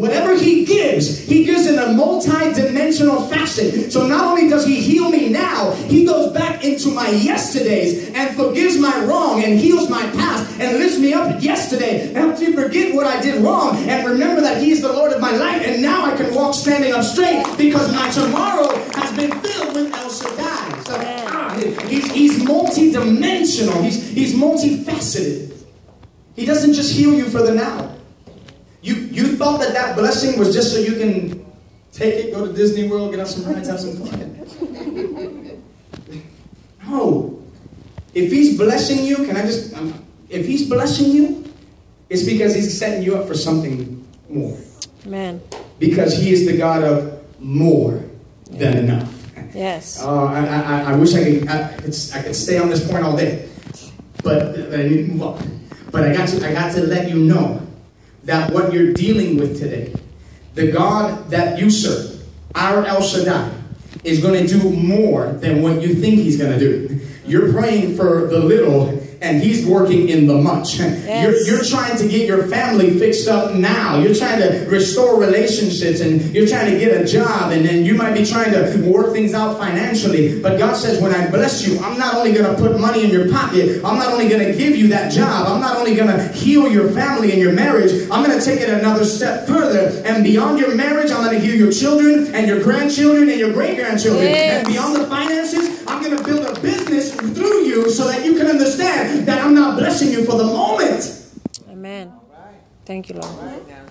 Whatever he gives, he gives in a multi-dimensional fashion. So not only does he heal me now, he goes back into my yesterdays and forgives my wrong and heals my past and lifts me up yesterday, helps me forget what I did wrong and remember that he is the Lord of my life and now I can walk standing up straight because my tomorrow has been filled with El Shaddai. So ah, he's, he's multi-dimensional. He's, he's multifaceted. He doesn't just heal you for the now. You, you thought that that blessing was just so you can take it, go to Disney World, get on some rides, have some fun. No. If he's blessing you, can I just, um, if he's blessing you, it's because he's setting you up for something more. Amen. Because he is the God of more than enough. Yes. Uh, I, I, I wish I could, I, could, I could stay on this point all day, but, but I need to move on. But I got to, I got to let you know that what you're dealing with today, the God that you serve, our El Shaddai, is going to do more than what you think he's going to do. You're praying for the little and he's working in the much. Yes. You're, you're trying to get your family fixed up now. You're trying to restore relationships and you're trying to get a job and then you might be trying to work things out financially. But God says, when I bless you, I'm not only going to put money in your pocket, I'm not only going to give you that job, I'm not only going to heal your family and your marriage, I'm going to take it another step further. And beyond your marriage, I'm going to heal your children and your grandchildren and your great grandchildren. Yes. And beyond the finances, I'm going to build a business through you so that you can understand that I'm not blessing you for the moment. Amen. Thank you, Lord.